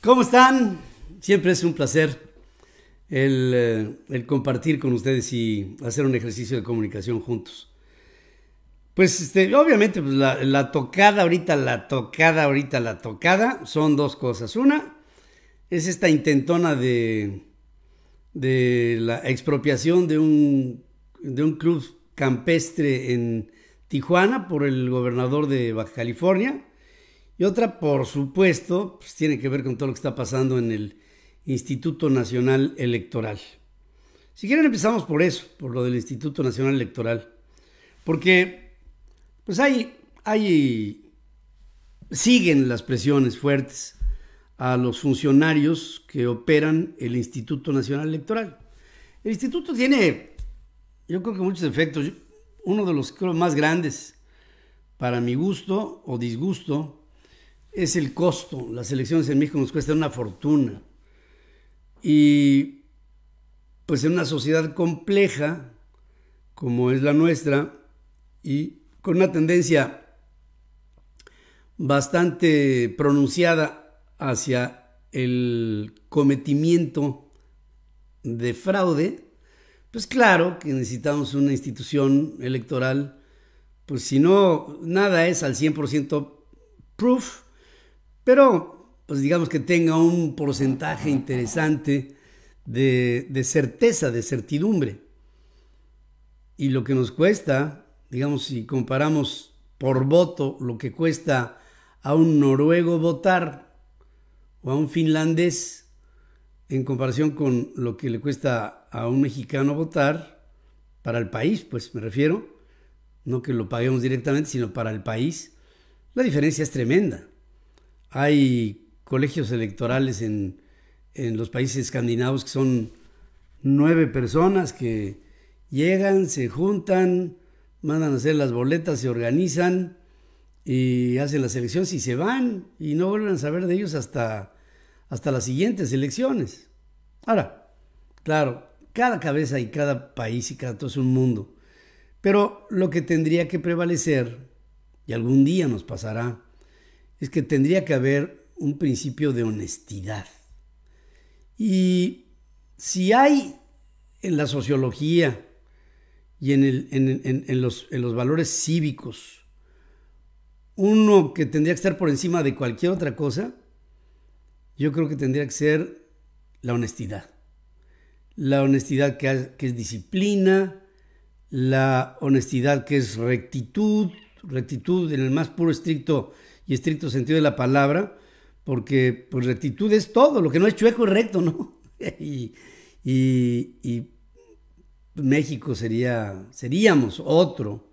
¿Cómo están? Siempre es un placer el, eh, el, compartir con ustedes y hacer un ejercicio de comunicación juntos. Pues este, obviamente pues la, la, tocada ahorita, la tocada ahorita, la tocada son dos cosas. Una es esta intentona de, de la expropiación de un, de un club campestre en Tijuana por el gobernador de Baja California. Y otra, por supuesto, pues tiene que ver con todo lo que está pasando en el Instituto Nacional Electoral. Si quieren empezamos por eso, por lo del Instituto Nacional Electoral. Porque, pues hay, hay, siguen las presiones fuertes a los funcionarios que operan el Instituto Nacional Electoral. El instituto tiene, yo creo que muchos efectos. Uno de los más grandes, para mi gusto o disgusto, es el costo. Las elecciones en México nos cuestan una fortuna. Y pues en una sociedad compleja como es la nuestra y con una tendencia bastante pronunciada hacia el cometimiento de fraude, pues claro que necesitamos una institución electoral, pues si no, nada es al 100% proof, pero pues digamos que tenga un porcentaje interesante de, de certeza, de certidumbre. Y lo que nos cuesta, digamos, si comparamos por voto lo que cuesta a un noruego votar o a un finlandés en comparación con lo que le cuesta a un mexicano votar para el país, pues me refiero, no que lo paguemos directamente, sino para el país, la diferencia es tremenda. Hay colegios electorales en, en los países escandinavos que son nueve personas que llegan, se juntan, mandan a hacer las boletas, se organizan y hacen las elecciones y se van y no vuelven a saber de ellos hasta hasta las siguientes elecciones. Ahora, claro, cada cabeza y cada país y cada todo es un mundo. Pero lo que tendría que prevalecer, y algún día nos pasará, es que tendría que haber un principio de honestidad. Y si hay en la sociología y en, en, en los valores cívicos uno que tendría que estar por encima de cualquier otra cosa, yo creo que tendría que ser la honestidad. La honestidad que, es disciplina, la honestidad que es rectitud, rectitud en el más puro, estricto y estricto sentido de la palabra, porque pues rectitud es todo, lo que no es chueco es recto, ¿no? y, y, México sería, seríamos otro,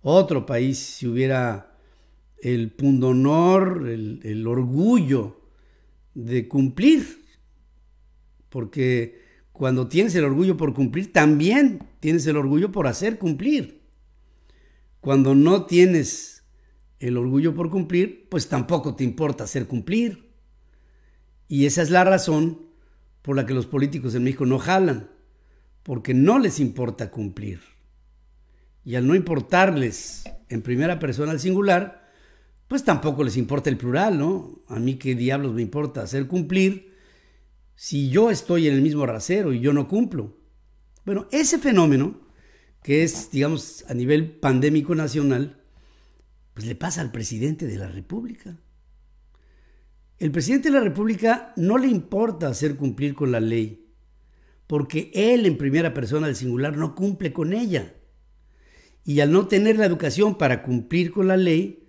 otro país si hubiera el pundonor, el, el orgullo de cumplir, porque cuando tienes el orgullo por cumplir, también tienes el orgullo por hacer cumplir. Cuando no tienes el orgullo por cumplir, pues tampoco te importa hacer cumplir. Y esa es la razón por la que los políticos en México no jalan, porque no les importa cumplir. Y al no importarles en primera persona al singular, pues tampoco les importa el plural, ¿no? A mí qué diablos me importa hacer cumplir si yo estoy en el mismo rasero y yo no cumplo. Bueno, ese fenómeno, que es, digamos, a nivel pandémico nacional, pues le pasa al presidente de la República. El presidente de la República no le importa hacer cumplir con la ley, porque él en primera persona del singular no cumple con ella. Y al no tener la educación para cumplir con la ley,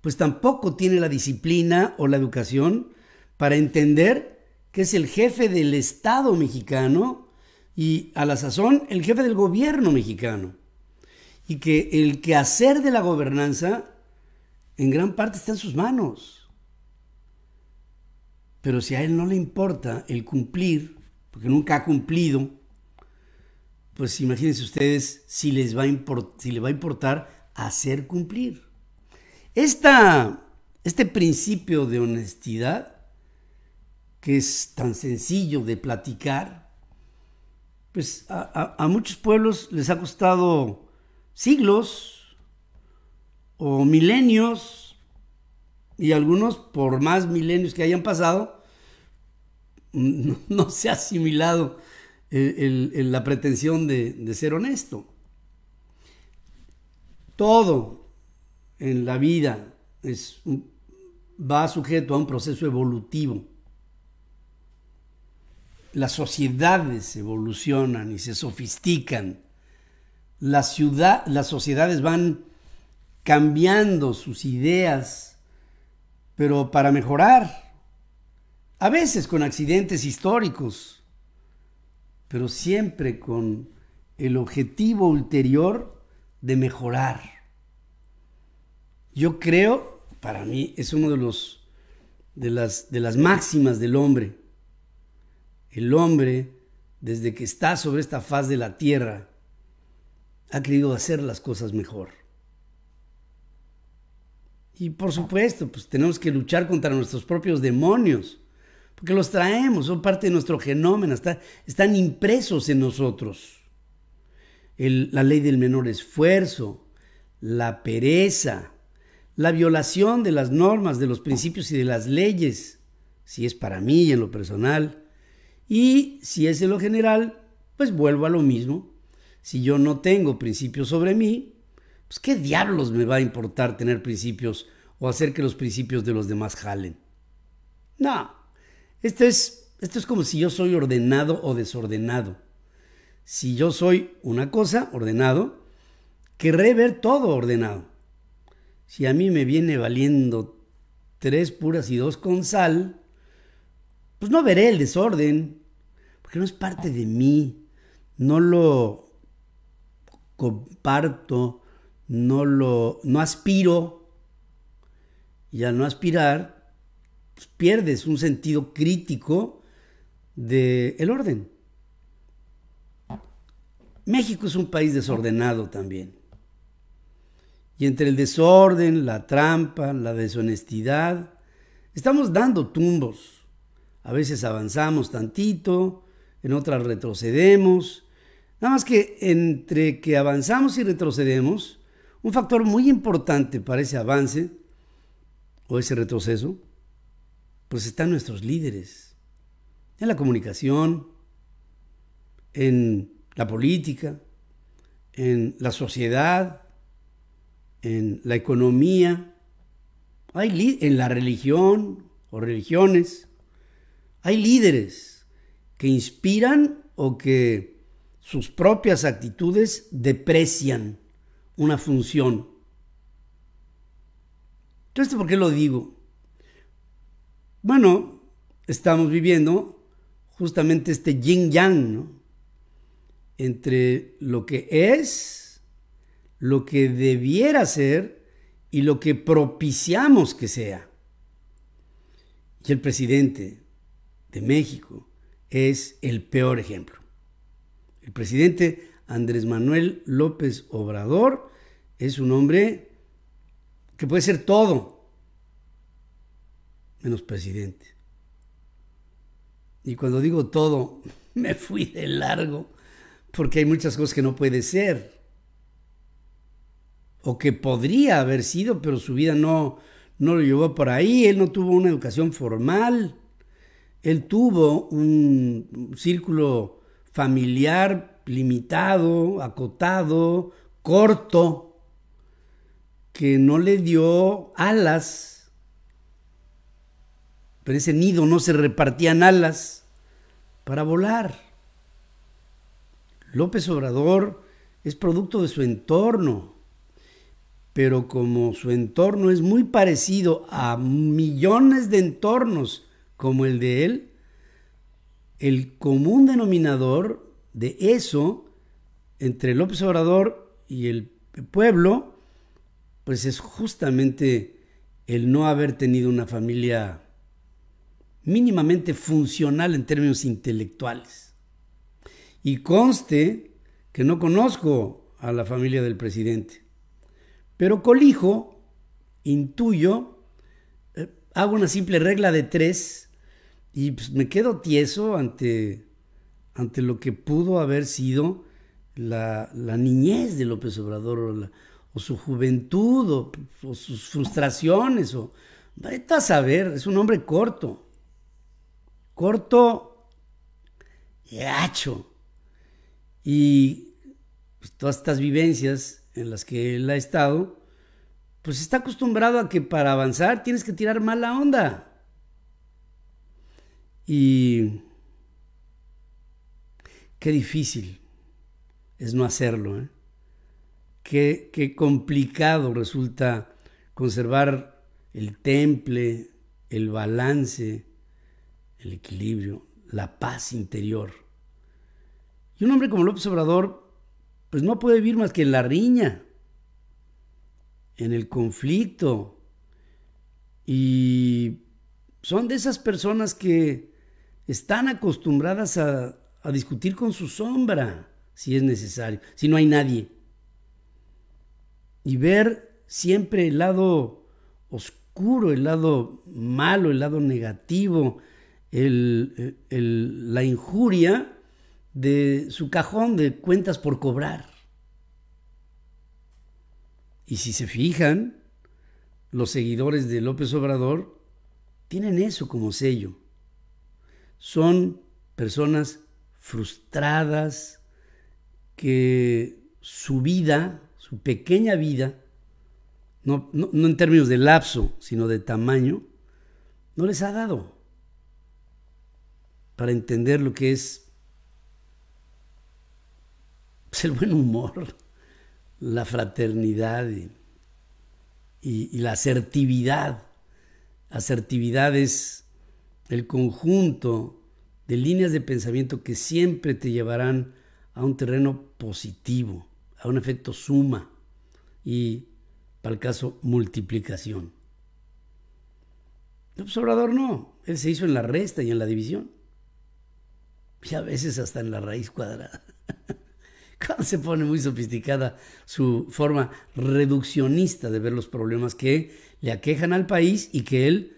pues tampoco tiene la disciplina o la educación para entender que es el jefe del Estado mexicano y a la sazón el jefe del gobierno mexicano. Y que el quehacer de la gobernanza en gran parte está en sus manos. Pero si a él no le importa el cumplir, porque nunca ha cumplido, pues imagínense ustedes si les va a, si le va a importar hacer cumplir este principio de honestidad, que es tan sencillo de platicar, pues a, muchos pueblos les ha costado siglos o milenios, y algunos por más milenios que hayan pasado, no, se ha asimilado la pretensión de, de ser honesto. Todo en la vida es, va sujeto a un proceso evolutivo. Las sociedades evolucionan y se sofistican. La ciudad, las sociedades van cambiando sus ideas, pero para mejorar. A veces con accidentes históricos, pero siempre con el objetivo ulterior de mejorar. Yo creo, para mí, es uno de los de las, de las máximas del hombre. El hombre, desde que está sobre esta faz de la tierra, ha querido hacer las cosas mejor. Y por supuesto, pues tenemos que luchar contra nuestros propios demonios, porque los traemos, son parte de nuestro genoma, están impresos en nosotros. la ley del menor esfuerzo, la pereza, la violación de las normas, de los principios y de las leyes, si es para mí en lo personal, y si es en lo general, pues vuelvo a lo mismo. Si yo no tengo principios sobre mí, pues qué diablos me va a importar tener principios o hacer que los principios de los demás jalen. No, esto es, esto es como si yo soy ordenado o desordenado. Si yo soy una cosa, ordenado, querré ver todo ordenado. Si a mí me viene valiendo tres puras y dos con sal, pues no veré el desorden, porque no es parte de mí, no lo comparto, no lo no aspiro y al no aspirar pues pierdes un sentido crítico del el orden. México es un país desordenado también. Y entre el desorden, la trampa, la deshonestidad, estamos dando tumbos. A veces avanzamos tantito, en otras retrocedemos. Nada más que entre que avanzamos y retrocedemos, un factor muy importante para ese avance o ese retroceso, pues están nuestros líderes, en la comunicación, en la política, en la sociedad, en la economía, hay en la religión o religiones. Hay líderes que inspiran o que sus propias actitudes deprecian una función. Entonces, ¿por qué lo digo? Bueno, estamos viviendo justamente este yin yang, ¿no? Entre lo que es lo que debiera ser y lo que propiciamos que sea. Y el presidente de México es el peor ejemplo. El presidente Andrés Manuel López Obrador es un hombre que puede ser todo, menos presidente. Y cuando digo todo, me fui de largo, porque hay muchas cosas que no puede ser o que podría haber sido, pero su vida no, no lo llevó por ahí, él no tuvo una educación formal, él tuvo un círculo familiar limitado, acotado, corto, que no le dio alas, pero ese nido no se repartían alas para volar. López Obrador es producto de su entorno pero como su entorno es muy parecido a millones de entornos como el de él, el común denominador de eso entre López Obrador y el pueblo, pues es justamente el no haber tenido una familia mínimamente funcional en términos intelectuales. Y conste que no conozco a la familia del presidente. Pero colijo, intuyo, eh, hago una simple regla de tres y pues, me quedo tieso ante, ante lo que pudo haber sido la, niñez de López Obrador o, o su juventud, o, sus frustraciones, o vete a saber, es un hombre corto, corto, gacho, y pues, todas estas vivencias en las que él ha estado, pues está acostumbrado a que para avanzar tienes que tirar mala onda. Y qué difícil es no hacerlo. ¿eh? Qué, qué complicado resulta conservar el temple, el balance, el equilibrio, la paz interior. Y un hombre como López Obrador, pues no puede vivir más que en la riña, en el conflicto. Y son de esas personas que están acostumbradas a, discutir con su sombra, si es necesario, si no hay nadie. Y ver siempre el lado oscuro, el lado malo, el lado negativo, la injuria de su cajón de cuentas por cobrar. Y si se fijan, los seguidores de López Obrador tienen eso como sello. Son personas frustradas que su vida, su pequeña vida, no, no, en términos de lapso, sino de tamaño, no les ha dado para entender lo que es pues, el buen humor, la fraternidad y, la asertividad. Asertividad es el conjunto de líneas de pensamiento que siempre te llevarán a un terreno positivo, a un efecto suma y, para el caso, multiplicación. El observador no, él se hizo en la resta y en la división. Y a veces hasta en la raíz cuadrada. Se pone muy sofisticada su forma reduccionista de ver los problemas que le aquejan al país y que él,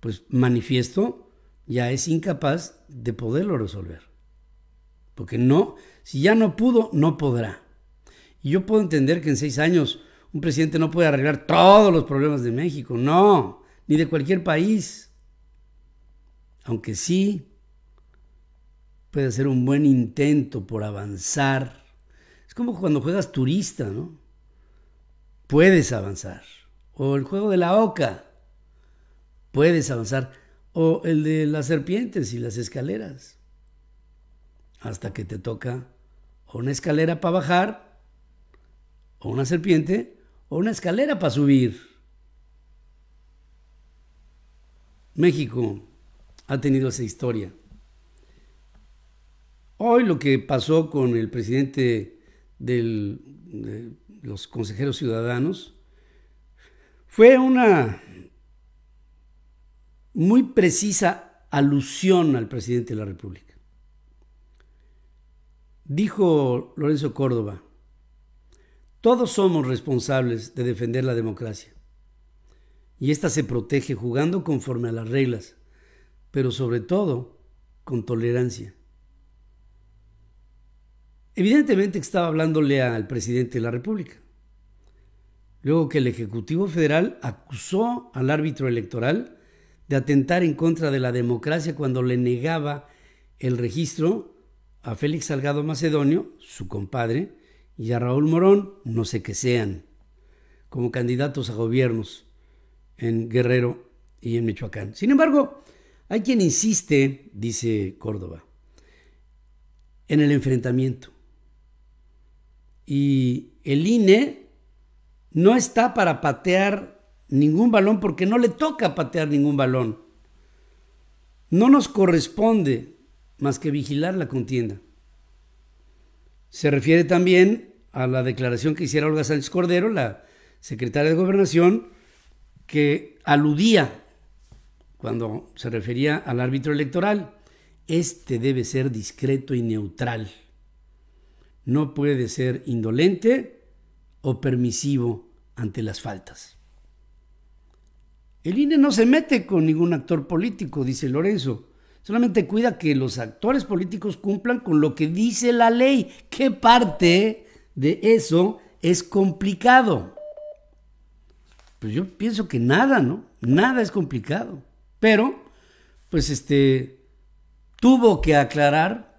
pues manifiesto, ya es incapaz de poderlo resolver. Porque no, si ya no pudo, no podrá. Y yo puedo entender que en seis años un presidente no puede arreglar todos los problemas de México, no, ni de cualquier país. Aunque sí puede ser un buen intento por avanzar. Es como cuando juegas turista, ¿no? Puedes avanzar. O el juego de la oca. Puedes avanzar. O el de las serpientes y las escaleras. Hasta que te toca una escalera para bajar, o una serpiente, o una escalera para subir. México ha tenido esa historia. Hoy lo que pasó con el presidente de los consejeros ciudadanos fue una muy precisa alusión al presidente de la República. Dijo Lorenzo Córdoba, todos somos responsables de defender la democracia y ésta se protege jugando conforme a las reglas, pero sobre todo con tolerancia. Evidentemente estaba hablándole al presidente de la República. Luego que el Ejecutivo Federal acusó al árbitro electoral de atentar en contra de la democracia cuando le negaba el registro a Félix Salgado Macedonio, su compadre, y a Raúl Morón, no sé qué sean, como candidatos a gobiernos en Guerrero y en Michoacán. Sin embargo, hay quien insiste, dice Córdoba, en el enfrentamiento y el INE no está para patear ningún balón porque no le toca patear ningún balón. No nos corresponde más que vigilar la contienda. Se refiere también a la declaración que hiciera Olga Sánchez Cordero, la secretaria de Gobernación, que aludía cuando se refería al árbitro electoral. Este debe ser discreto y neutral no puede ser indolente o permisivo ante las faltas. El INE no se mete con ningún actor político, dice Lorenzo. Solamente cuida que los actores políticos cumplan con lo que dice la ley. ¿Qué parte de eso es complicado? Pues yo pienso que nada, ¿no? Nada es complicado. Pero, pues este, tuvo que aclarar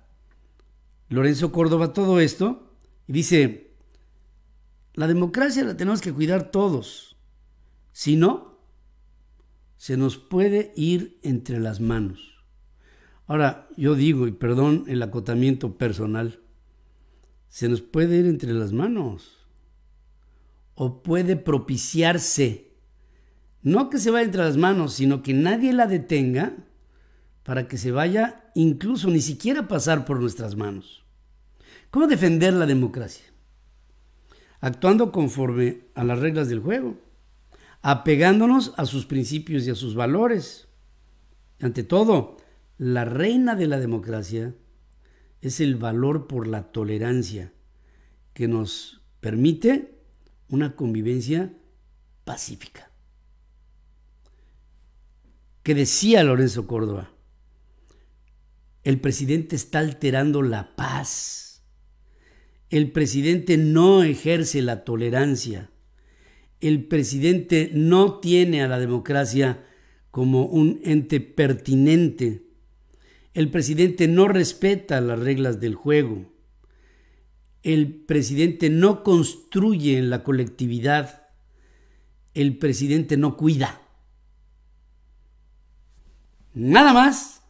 Lorenzo Córdoba todo esto y dice, la democracia la tenemos que cuidar todos. Si no, se nos puede ir entre las manos. Ahora, yo digo, y perdón el acotamiento personal, se nos puede ir entre las manos o puede propiciarse. No que se vaya entre las manos, sino que nadie la detenga para que se vaya incluso ni siquiera pasar por nuestras manos. ¿Cómo defender la democracia? Actuando conforme a las reglas del juego, apegándonos a sus principios y a sus valores. Ante todo, la reina de la democracia es el valor por la tolerancia que nos permite una convivencia pacífica. Que decía Lorenzo Córdoba, el presidente está alterando la paz. El presidente no ejerce la tolerancia. El presidente no tiene a la democracia como un ente pertinente el presidente no respeta las reglas del juego. El presidente no construye en la colectividad. El presidente no cuida. Nada más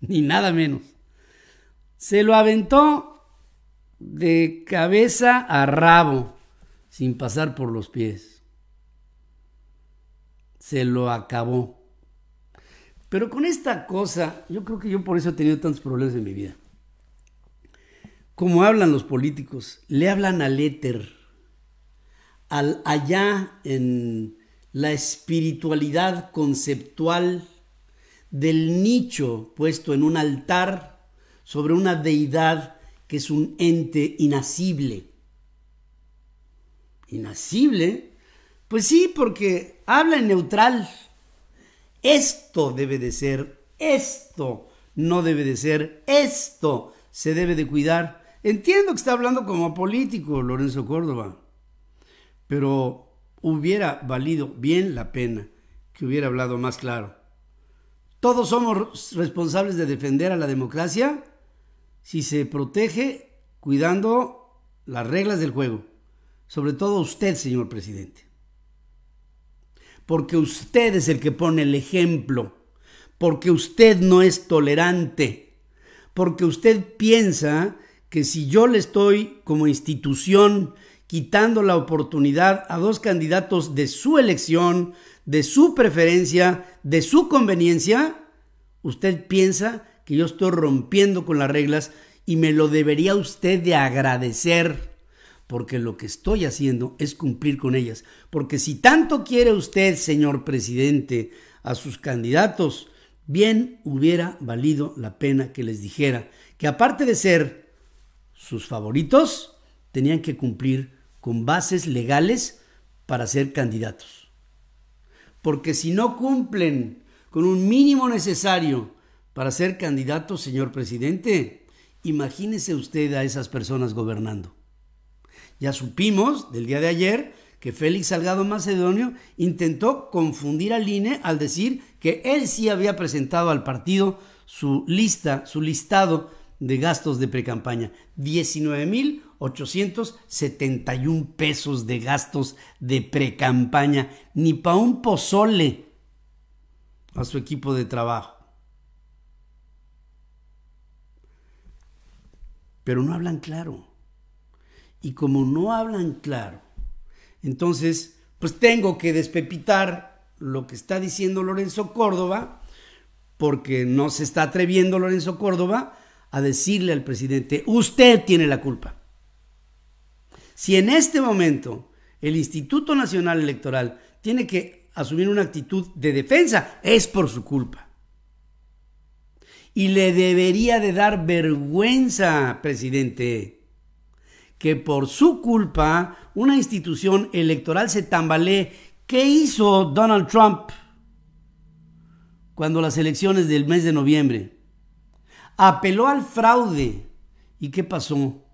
ni nada menos. Se lo aventó de cabeza a rabo, sin pasar por los pies. Se lo acabó. Pero con esta cosa, yo creo que yo por eso he tenido tantos problemas en mi vida. Como hablan los políticos, le hablan al éter, al allá en la espiritualidad conceptual del nicho puesto en un altar sobre una deidad que es un ente inacible. ¿Inacible? Pues sí, porque habla en neutral esto debe de ser, esto no debe de ser, esto se debe de cuidar. Entiendo que está hablando como político Lorenzo Córdoba, pero hubiera valido bien la pena que hubiera hablado más claro. Todos somos responsables de defender a la democracia si se protege cuidando las reglas del juego, sobre todo usted, señor presidente. Porque usted es el que pone el ejemplo, porque usted no es tolerante, porque usted piensa que si yo le estoy como institución quitando la oportunidad a dos candidatos de su elección, de su preferencia, de su conveniencia, usted piensa que yo estoy rompiendo con las reglas y me lo debería usted de agradecer porque lo que estoy haciendo es cumplir con ellas. Porque si tanto quiere usted, señor presidente, a sus candidatos, bien hubiera valido la pena que les dijera que aparte de ser sus favoritos, tenían que cumplir con bases legales para ser candidatos. Porque si no cumplen con un mínimo necesario para ser candidatos, señor presidente, imagínese usted a esas personas gobernando. Ya supimos del día de ayer que Félix Salgado Macedonio intentó confundir al INE al decir que él sí había presentado al partido su lista, su listado de gastos de precampaña. 19.871 pesos de gastos de precampaña, ni para un pozole a su equipo de trabajo. Pero no hablan claro y como no hablan claro, entonces pues tengo que despepitar lo que está diciendo Lorenzo Córdoba, porque no se está atreviendo Lorenzo Córdoba a decirle al presidente, usted tiene la culpa. Si en este momento el Instituto Nacional Electoral tiene que asumir una actitud de defensa, es por su culpa. Y le debería de dar vergüenza, presidente, que por su culpa una institución electoral se tambalee. ¿Qué hizo Donald Trump cuando las elecciones del mes de noviembre? Apeló al fraude. ¿Y qué pasó?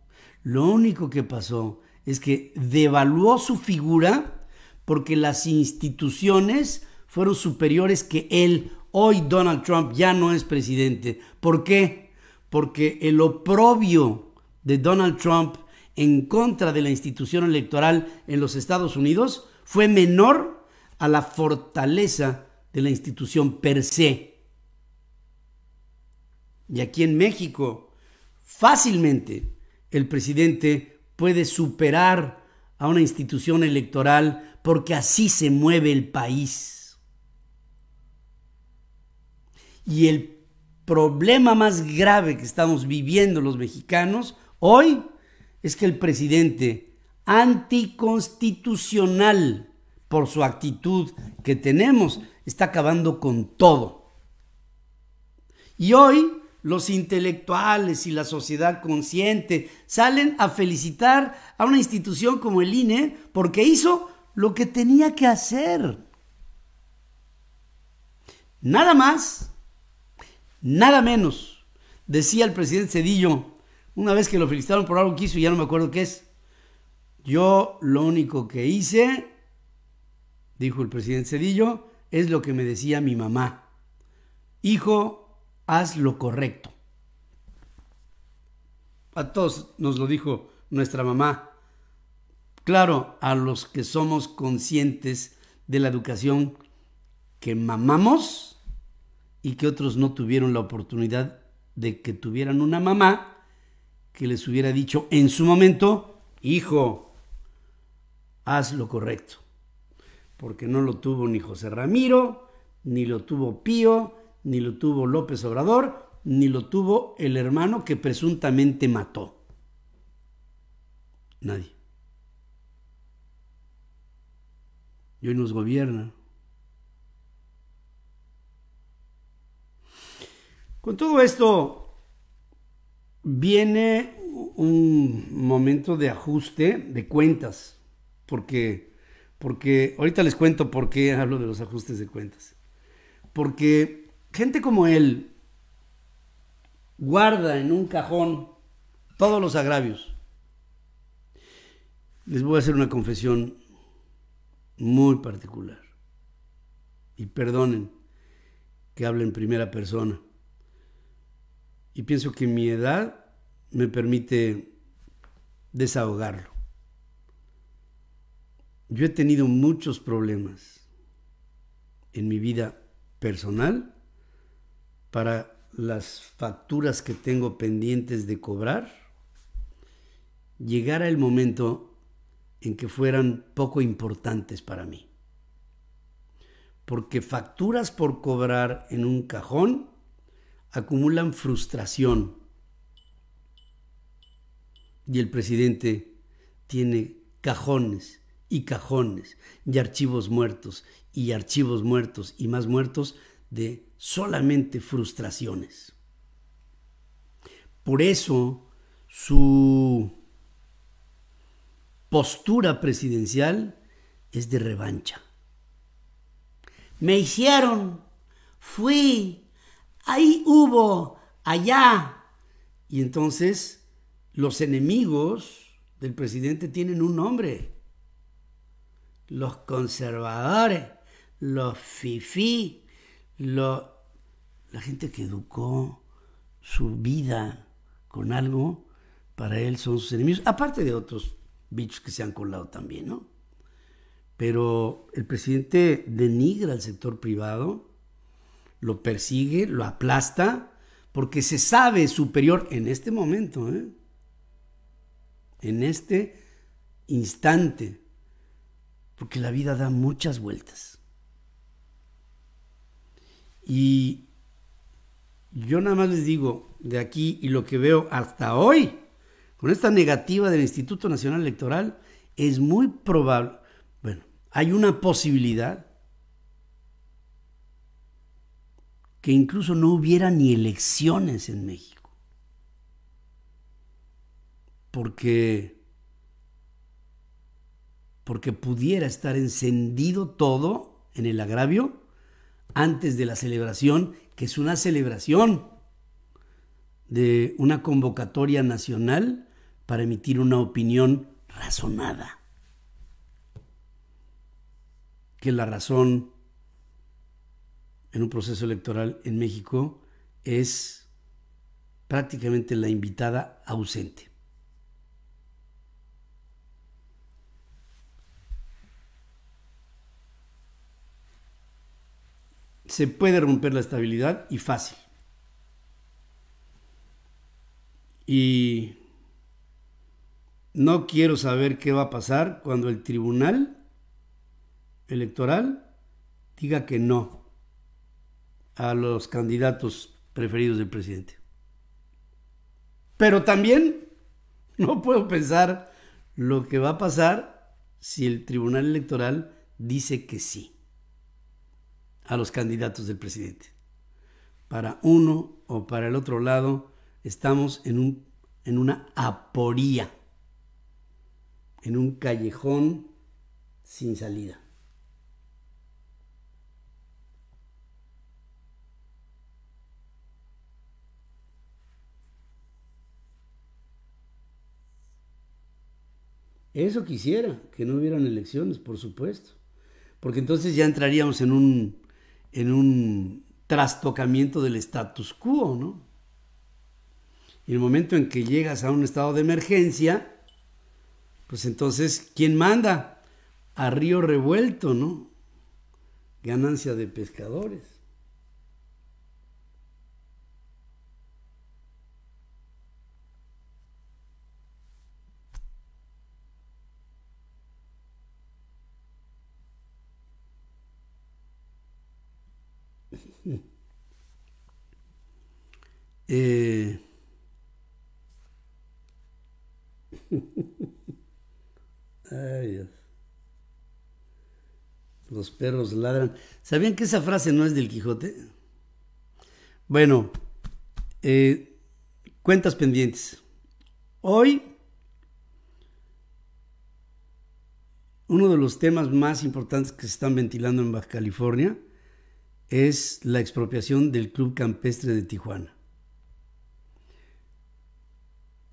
Lo único que pasó es que devaluó su figura porque las instituciones fueron superiores que él. Hoy Donald Trump ya no es presidente. ¿Por qué? Porque el oprobio de Donald Trump en contra de la institución electoral en los Estados Unidos fue menor a la fortaleza de la institución per se. Y aquí en México, fácilmente el presidente puede superar a una institución electoral porque así se mueve el país. Y el problema más grave que estamos viviendo los mexicanos hoy es que el presidente anticonstitucional por su actitud que tenemos está acabando con todo. Y hoy los intelectuales y la sociedad consciente salen a felicitar a una institución como el INE porque hizo lo que tenía que hacer. Nada más, nada menos, decía el presidente Cedillo una vez que lo felicitaron por algo que hizo y ya no me acuerdo qué es. Yo lo único que hice, dijo el presidente Cedillo, es lo que me decía mi mamá. Hijo, haz lo correcto. A todos nos lo dijo nuestra mamá. Claro, a los que somos conscientes de la educación que mamamos y que otros no tuvieron la oportunidad de que tuvieran una mamá que les hubiera dicho en su momento, hijo, haz lo correcto. Porque no lo tuvo ni José Ramiro, ni lo tuvo Pío, ni lo tuvo López Obrador, ni lo tuvo el hermano que presuntamente mató. Nadie. Y hoy nos gobierna. Con todo esto viene un momento de ajuste de cuentas, porque, porque ahorita les cuento por qué hablo de los ajustes de cuentas. Porque gente como él guarda en un cajón todos los agravios. Les voy a hacer una confesión muy particular. Y perdonen que hable en primera persona. Y pienso que mi edad me permite desahogarlo. Yo he tenido muchos problemas en mi vida personal para las facturas que tengo pendientes de cobrar, llegara el momento en que fueran poco importantes para mí. Porque facturas por cobrar en un cajón acumulan frustración. Y el presidente tiene cajones y cajones y archivos muertos y archivos muertos y más muertos de solamente frustraciones. Por eso su postura presidencial es de revancha. Me hicieron, fui, ahí hubo, allá. Y entonces los enemigos del presidente tienen un nombre. Los conservadores, los fifí, la gente que educó su vida con algo, para él son sus enemigos, aparte de otros bichos que se han colado también, ¿no? Pero el presidente denigra al sector privado, lo persigue, lo aplasta, porque se sabe superior en este momento, ¿eh? en este instante, porque la vida da muchas vueltas. Y yo nada más les digo, de aquí y lo que veo hasta hoy, con esta negativa del Instituto Nacional Electoral, es muy probable, bueno, hay una posibilidad que incluso no hubiera ni elecciones en México. Porque porque pudiera estar encendido todo en el agravio antes de la celebración, que es una celebración de una convocatoria nacional para emitir una opinión razonada. que la razón en un proceso electoral en México es prácticamente la invitada ausente. Se puede romper la estabilidad y fácil. Y no quiero saber qué va a pasar cuando el tribunal electoral diga que no a los candidatos preferidos del presidente. Pero también no puedo pensar lo que va a pasar si el tribunal electoral dice que sí a los candidatos del presidente. Para uno o para el otro lado estamos en, un, en una aporía, en un callejón sin salida. Eso quisiera, que no hubieran elecciones, por supuesto. Porque entonces ya entraríamos en un, en un trastocamiento del status quo, ¿no? Y el momento en que llegas a un estado de emergencia, pues entonces, ¿quién manda? A río revuelto, ¿no? Ganancia de pescadores. Eh, Ay. Los perros ladran. ¿Sabían que esa frase no es del Quijote? Bueno, eh, cuentas pendientes. Hoy, uno de los temas más importantes que se están ventilando en Baja California es la expropiación del Club Campestre de Tijuana.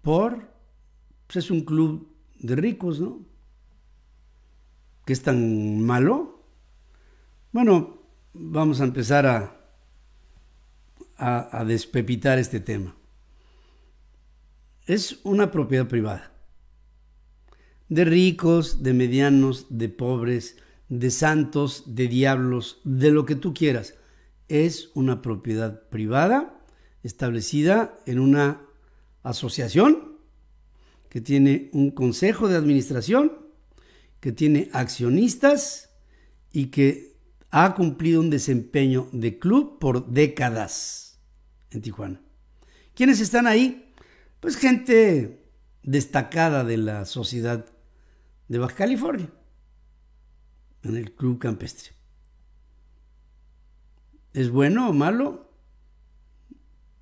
Por, pues es un club de ricos, ¿no? ¿Qué es tan malo? Bueno, vamos a empezar a, a despepitar este tema. Es una propiedad privada. De ricos, de medianos, de pobres, de santos, de diablos, de lo que tú quieras. Es una propiedad privada establecida en una asociación que tiene un consejo de administración, que tiene accionistas y que ha cumplido un desempeño de club por décadas en Tijuana. ¿Quiénes están ahí? Pues gente destacada de la sociedad de Baja California en el club campestre. ¿Es bueno o malo?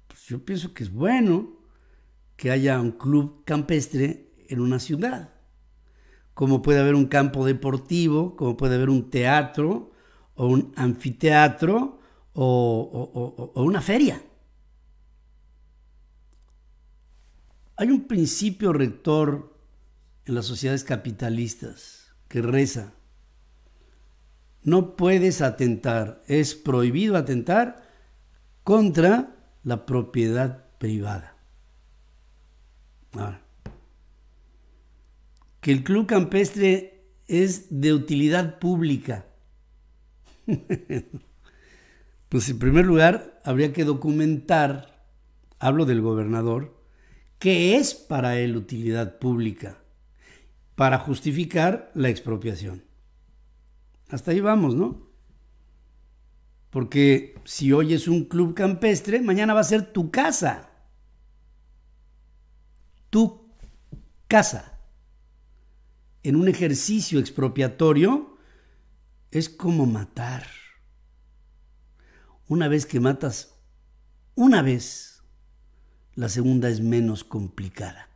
Pues yo pienso que es bueno que haya un club campestre en una ciudad. Como puede haber un campo deportivo, como puede haber un teatro o un anfiteatro o, una feria. Hay un principio rector en las sociedades capitalistas que reza, no puedes atentar, es prohibido atentar contra la propiedad privada. Ahora, que el club campestre es de utilidad pública. pues en primer lugar, habría que documentar, hablo del gobernador, que es para él utilidad pública, para justificar la expropiación. Hasta ahí vamos, ¿no? Porque si hoy es un club campestre, mañana va a ser tu casa. Tu casa. En un ejercicio expropiatorio es como matar. Una vez que matas una vez, la segunda es menos complicada.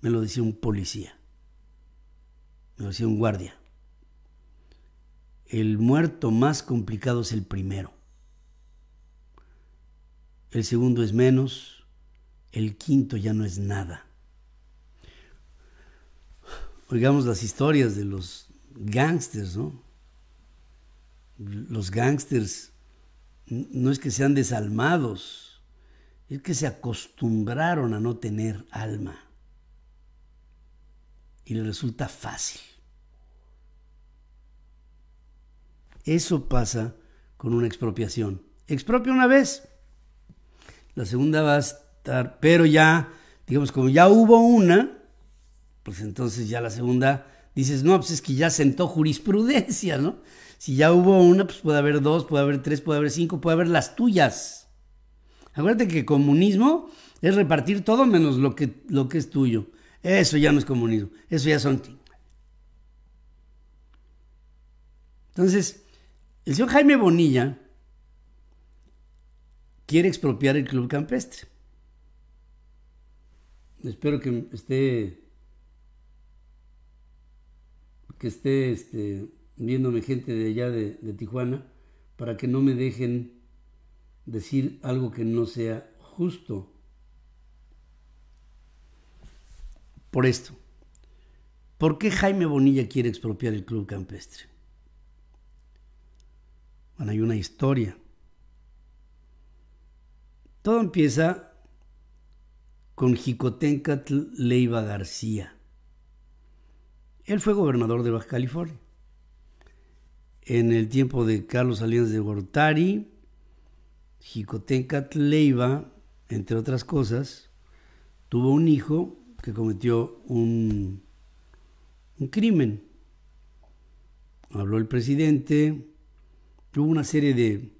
Me lo decía un policía. Me lo decía un guardia el muerto más complicado es el primero. El segundo es menos, el quinto ya no es nada. Oigamos las historias de los gángsters, ¿no? Los gángsters no es que sean desalmados, es que se acostumbraron a no tener alma. Y les resulta fácil. Eso pasa con una expropiación. Expropia una vez, la segunda va a pero ya, digamos, como ya hubo una, pues entonces ya la segunda dices, no, pues es que ya sentó jurisprudencia, ¿no? Si ya hubo una, pues puede haber dos, puede haber tres, puede haber cinco, puede haber las tuyas. Acuérdate que comunismo es repartir todo menos lo que, lo que es tuyo. Eso ya no es comunismo, eso ya son... Entonces, el señor Jaime Bonilla quiere expropiar el club campestre. Espero que esté que esté este, viéndome gente de allá de, de Tijuana para que no me dejen decir algo que no sea justo. Por esto, ¿por qué Jaime Bonilla quiere expropiar el club campestre? Bueno, hay una historia. Todo empieza con Jicotencatl Leiva García. Él fue gobernador de Baja California. En el tiempo de Carlos Salinas de Gortari, Jicotencatl Leiva, entre otras cosas, tuvo un hijo que cometió un, un crimen. Habló el presidente, hubo una serie de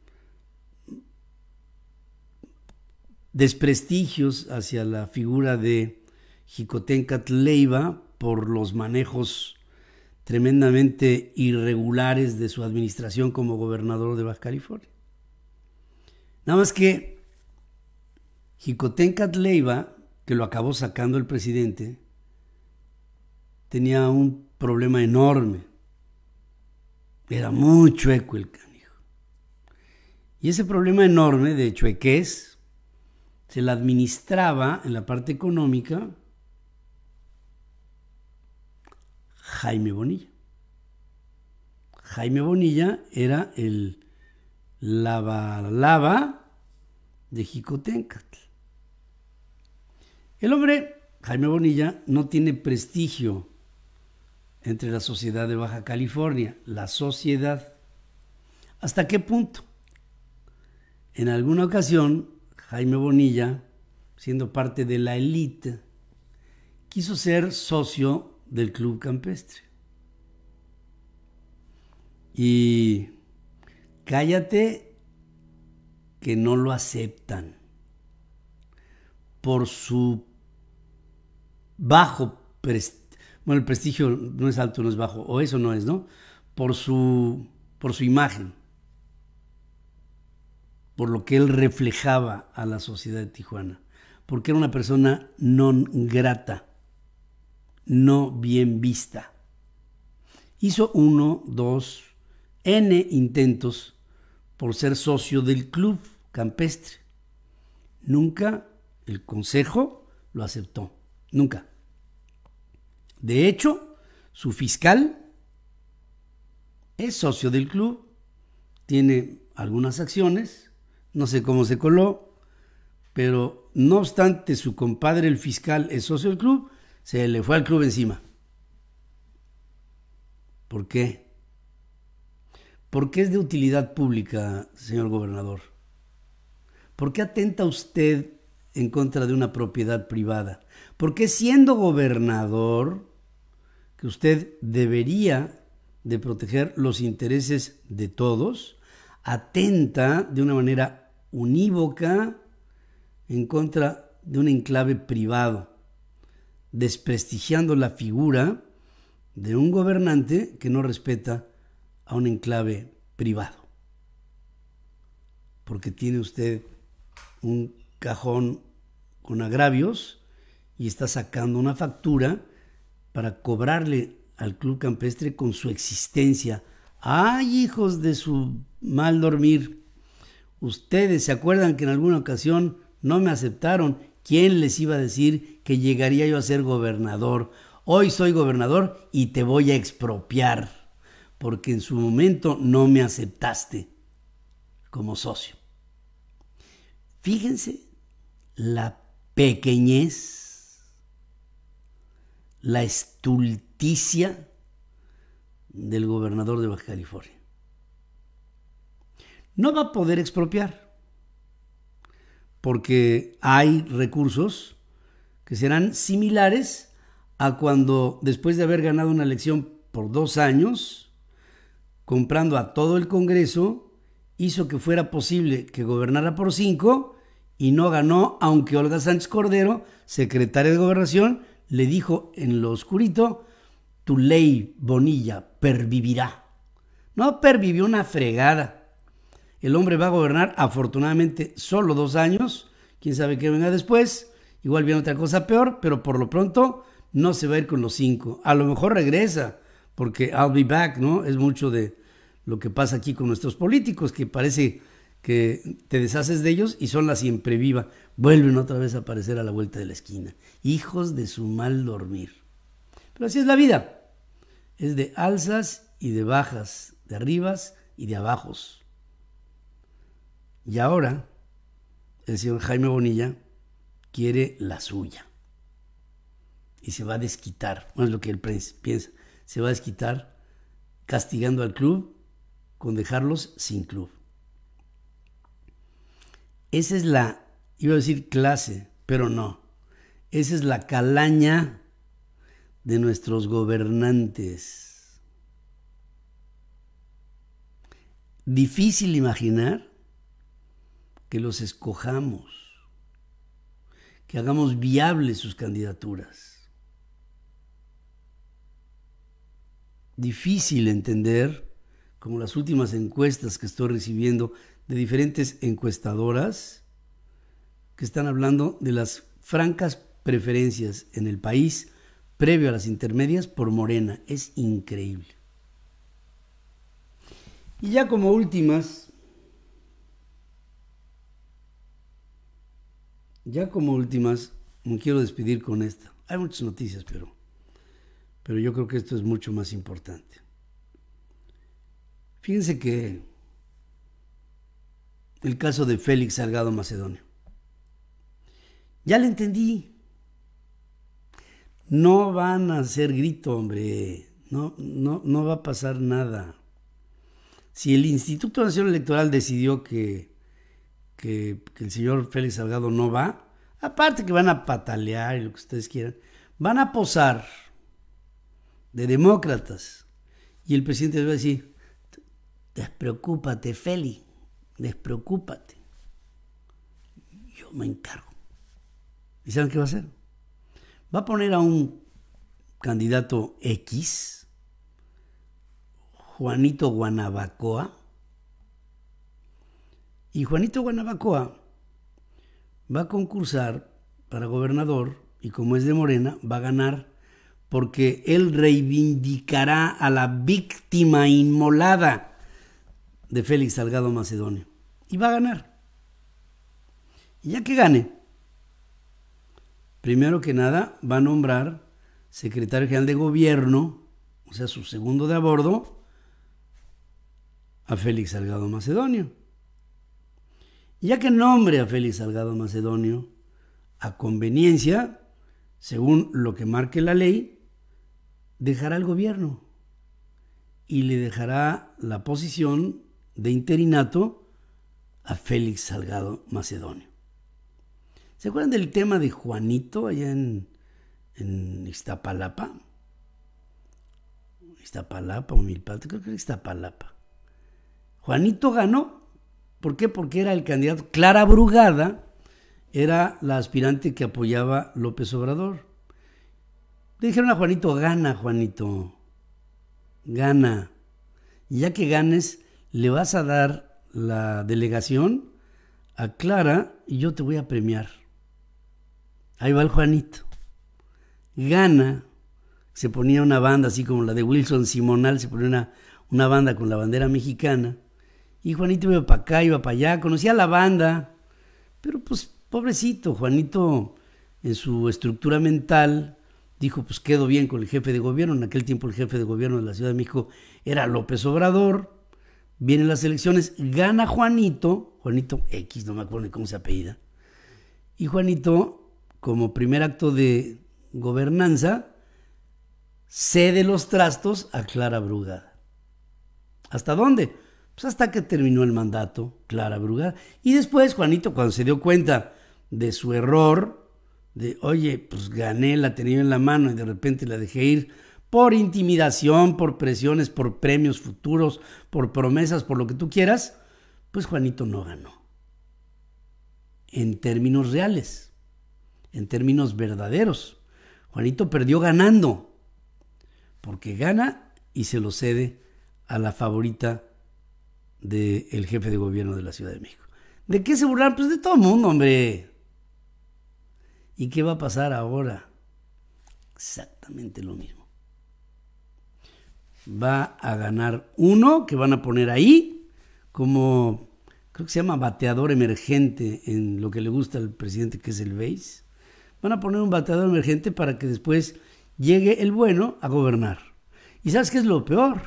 desprestigios hacia la figura de Jicotencatl Leiva por los manejos tremendamente irregulares de su administración como gobernador de Baja California. Nada más que Jicotencatl Leiva, que lo acabó sacando el presidente, tenía un problema enorme. Era muy chueco el canijo. Y ese problema enorme de chuequez se la administraba en la parte económica Jaime Bonilla. Jaime Bonilla era el lava lava de Jicotencatl. El hombre, Jaime Bonilla, no tiene prestigio entre la sociedad de Baja California, la sociedad. ¿Hasta qué punto? En alguna ocasión Jaime Bonilla, siendo parte de la élite, quiso ser socio del Club Campestre. Y cállate que no lo aceptan por su bajo prestigio. Bueno, el prestigio no es alto, no es bajo, o eso no es, ¿no? Por su, por su imagen por lo que él reflejaba a la sociedad de Tijuana, porque era una persona non grata, no bien vista. Hizo uno, dos, n intentos por ser socio del club campestre. Nunca el consejo lo aceptó, nunca. De hecho, su fiscal es socio del club, tiene algunas acciones, no sé cómo se coló, pero no obstante su compadre el fiscal es socio del club, se le fue al club encima. ¿Por qué? ¿Por qué es de utilidad pública, señor gobernador? ¿Por qué atenta usted en contra de una propiedad privada? ¿Por qué siendo gobernador, que usted debería de proteger los intereses de todos, atenta de una manera unívoca en contra de un enclave privado, desprestigiando la figura de un gobernante que no respeta a un enclave privado. Porque tiene usted un cajón con agravios y está sacando una factura para cobrarle al club campestre con su existencia. ¡Ay, hijos de su mal dormir. Ustedes se acuerdan que en alguna ocasión no me aceptaron. ¿Quién les iba a decir que llegaría yo a ser gobernador? Hoy soy gobernador y te voy a expropiar. porque en su momento no me aceptaste como socio. Fíjense la pequeñez, la estulticia del gobernador de Baja California. No va a poder expropiar, porque hay recursos que serán similares a cuando después de haber ganado una elección por dos años, comprando a todo el Congreso, hizo que fuera posible que gobernara por cinco y no ganó, aunque Olga Sánchez Cordero, secretaria de Gobernación, le dijo en lo oscurito, tu ley Bonilla pervivirá. No pervivió una fregada. El hombre va a gobernar afortunadamente solo dos años, quién sabe qué venga después, igual viene otra cosa peor, pero por lo pronto no se va a ir con los cinco. A lo mejor regresa, porque I'll be back, ¿no? Es mucho de lo que pasa aquí con nuestros políticos, que parece que te deshaces de ellos y son la siempre viva. Vuelven otra vez a aparecer a la vuelta de la esquina. Hijos de su mal dormir. Pero así es la vida. Es de alzas y de bajas, de arribas y de abajos. Y ahora el señor Jaime Bonilla quiere la suya. Y se va a desquitar. No es lo que él piensa. Se va a desquitar castigando al club con dejarlos sin club. Esa es la, iba a decir clase, pero no. Esa es la calaña de nuestros gobernantes. Difícil imaginar que los escojamos, que hagamos viables sus candidaturas. Difícil entender, como las últimas encuestas que estoy recibiendo de diferentes encuestadoras que están hablando de las francas preferencias en el país previo a las intermedias por Morena. Es increíble. Y ya como últimas, ya como últimas, me quiero despedir con esta. Hay muchas noticias, pero, pero yo creo que esto es mucho más importante. Fíjense que el caso de Félix Salgado Macedonio. Ya le entendí. No van a hacer grito, hombre. No, no, no va a pasar nada. Si el Instituto Nacional Electoral decidió que, que, el señor Félix Salgado no va, aparte que van a patalear y lo que ustedes quieran, van a posar de demócratas. Y el presidente les va a decir, despreocúpate, Félix despreocúpate. Yo me encargo. ¿Y saben qué va a hacer? Va a poner a un candidato X, Juanito Guanabacoa, y Juanito Guanabacoa va a concursar para gobernador y como es de Morena, va a ganar porque él reivindicará a la víctima inmolada de Félix Salgado Macedonio y va a ganar. Y ya que gane, primero que nada va a nombrar secretario general de gobierno, o sea, su segundo de a bordo, a Félix Salgado Macedonio. Ya que nombre a Félix Salgado Macedonio a conveniencia, según lo que marque la ley, dejará el gobierno y le dejará la posición de interinato a Félix Salgado Macedonio. ¿Se acuerdan del tema de Juanito allá en, en Iztapalapa? Iztapalapa o Milpato, creo que era Iztapalapa. Juanito ganó. ¿Por qué? Porque era el candidato. Clara Brugada era la aspirante que apoyaba López Obrador. Le dijeron a Juanito, gana, Juanito. Gana. Y ya que ganes, le vas a dar la delegación aclara y yo te voy a premiar. Ahí va el Juanito. Gana, se ponía una banda así como la de Wilson Simonal, se ponía una, una banda con la bandera mexicana. Y Juanito iba para acá, iba para allá, conocía la banda. Pero pues pobrecito, Juanito en su estructura mental dijo, pues quedo bien con el jefe de gobierno. En aquel tiempo el jefe de gobierno de la Ciudad de México era López Obrador. Vienen las elecciones, gana Juanito, Juanito X, no me acuerdo ni cómo se apellida. Y Juanito, como primer acto de gobernanza, cede los trastos a Clara Brugada. ¿Hasta dónde? Pues hasta que terminó el mandato Clara Brugada. Y después Juanito, cuando se dio cuenta de su error, de, oye, pues gané, la tenía en la mano y de repente la dejé ir por intimidación, por presiones, por premios futuros, por promesas, por lo que tú quieras, pues Juanito no ganó. En términos reales, en términos verdaderos. Juanito perdió ganando, porque gana y se lo cede a la favorita del jefe de gobierno de la Ciudad de México. ¿De qué se burlan? Pues de todo el mundo, hombre. ¿Y qué va a pasar ahora? Exactamente lo mismo. Va a ganar uno que van a poner ahí como, creo que se llama bateador emergente en lo que le gusta al presidente, que es el base. Van a poner un bateador emergente para que después llegue el bueno a gobernar. ¿Y sabes qué es lo peor?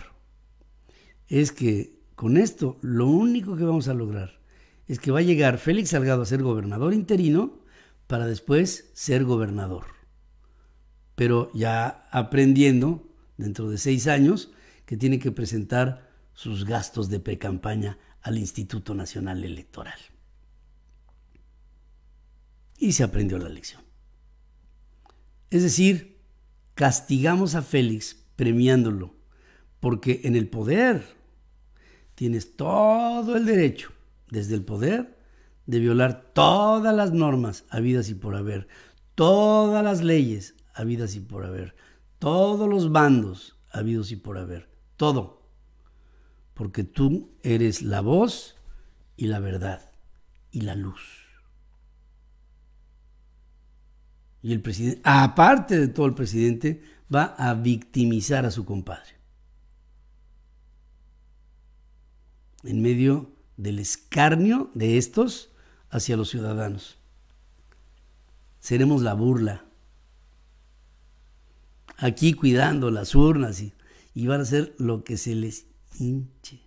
Es que con esto lo único que vamos a lograr es que va a llegar Félix Salgado a ser gobernador interino para después ser gobernador. Pero ya aprendiendo, dentro de seis años, que tiene que presentar sus gastos de precampaña al Instituto Nacional Electoral. Y se aprendió la lección. Es decir, castigamos a Félix premiándolo, porque en el poder tienes todo el derecho, desde el poder, de violar todas las normas habidas y por haber, todas las leyes habidas y por haber, todos los bandos habidos y por haber, todo. Porque tú eres la voz y la verdad y la luz. Y el presidente, aparte de todo el presidente, va a victimizar a su compadre. En medio del escarnio de estos, hacia los ciudadanos. Seremos la burla. Aquí cuidando las urnas y, van a hacer lo que se les hinche.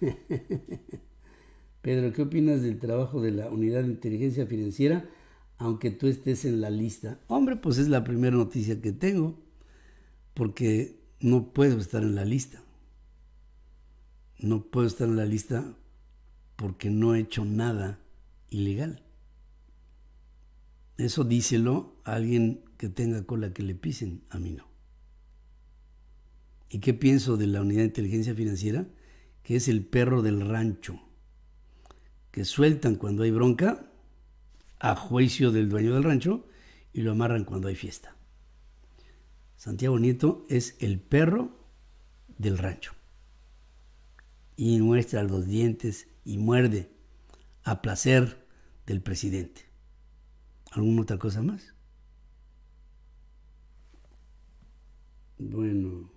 Pedro, ¿qué opinas del trabajo de la Unidad de Inteligencia Financiera, aunque tú estés en la lista? Hombre, pues es la primera noticia que tengo porque no puedo estar en la lista. No puedo estar en la lista porque no he hecho nada ilegal. Eso díselo a alguien que tenga cola que le pisen, a mí no. ¿Y qué pienso de la unidad de inteligencia financiera? Que es el perro del rancho, que sueltan cuando hay bronca a juicio del dueño del rancho y lo amarran cuando hay fiesta. Santiago Nieto es el perro del rancho. Y muestra los dientes y muerde a placer del presidente. ¿Alguna otra cosa más? Bueno.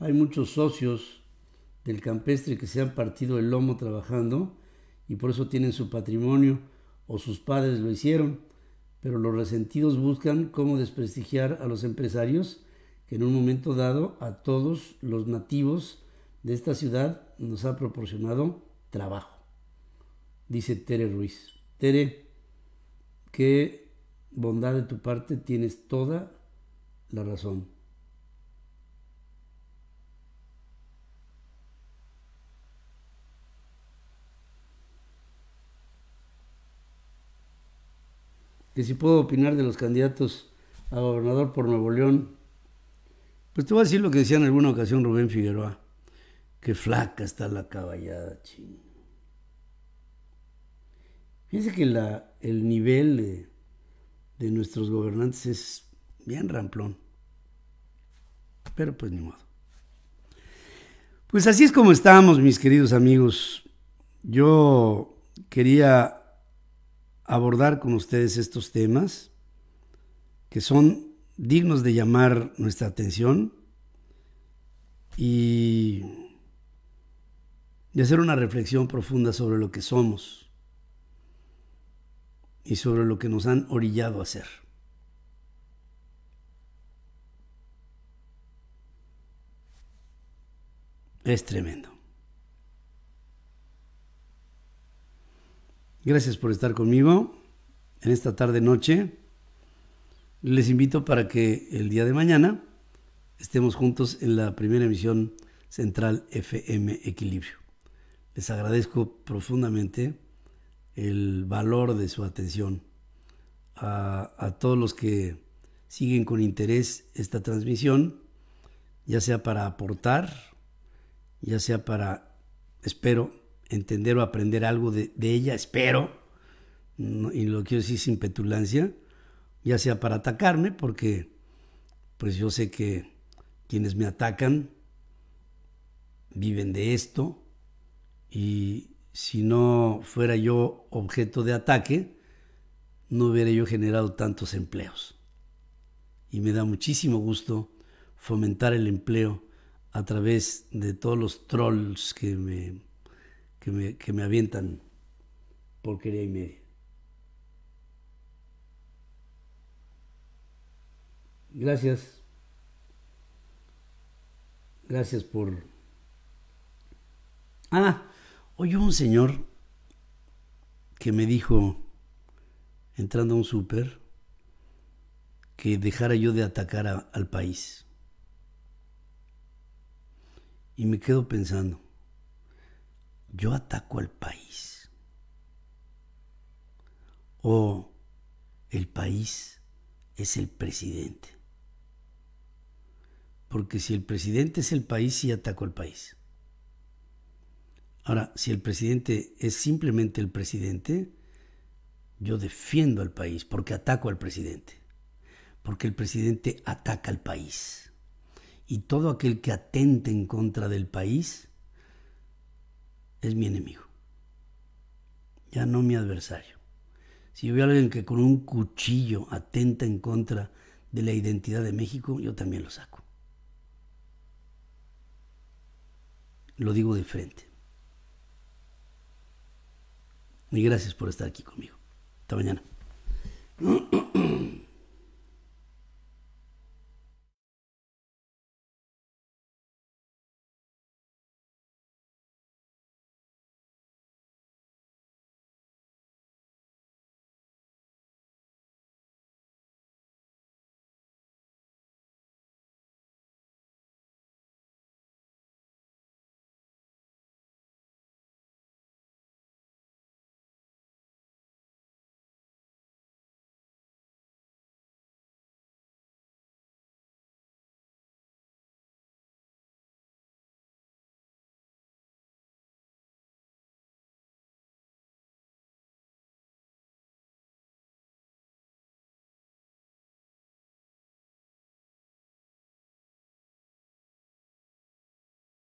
Hay muchos socios del campestre que se han partido el lomo trabajando y por eso tienen su patrimonio o sus padres lo hicieron, pero los resentidos buscan cómo desprestigiar a los empresarios que en un momento dado a todos los nativos de esta ciudad nos ha proporcionado trabajo. Dice Tere Ruiz. Tere, qué bondad de tu parte, tienes toda la razón. Que si puedo opinar de los candidatos a gobernador por Nuevo León, pues te voy a decir lo que decía en alguna ocasión Rubén Figueroa, que flaca está la caballada, ching. Fíjense que la, el nivel de, de nuestros gobernantes es bien ramplón, pero pues ni modo. Pues así es como estamos, mis queridos amigos. Yo quería abordar con ustedes estos temas que son dignos de llamar nuestra atención y de hacer una reflexión profunda sobre lo que somos y sobre lo que nos han orillado a hacer. Es tremendo. Gracias por estar conmigo en esta tarde noche. Les invito para que el día de mañana estemos juntos en la primera emisión central FM Equilibrio. Les agradezco profundamente el valor de su atención. A, a, todos los que siguen con interés esta transmisión, ya sea para aportar, ya sea para, espero, entender o aprender algo de, ella, espero, y lo quiero decir sin petulancia, ya sea para atacarme, porque pues yo sé que quienes me atacan viven de esto, y si no fuera yo objeto de ataque, no hubiera yo generado tantos empleos. Y me da muchísimo gusto fomentar el empleo a través de todos los trolls que me, que me, que me avientan porquería y media. Gracias. Gracias por... Ah, Oye, un señor que me dijo, entrando a un súper, que dejara yo de atacar al país. Y me quedo pensando, yo ataco al país. O el país es el presidente. Porque si el presidente es el país, sí ataco al país. Ahora, si el presidente es simplemente el presidente, yo defiendo al país porque ataco al presidente. Porque el presidente ataca al país. Y todo aquel que atente en contra del país es mi enemigo. Ya no mi adversario. Si yo veo a alguien que con un cuchillo atenta en contra de la identidad de México, yo también lo saco. Lo digo de frente. Y gracias por estar aquí conmigo. Hasta mañana.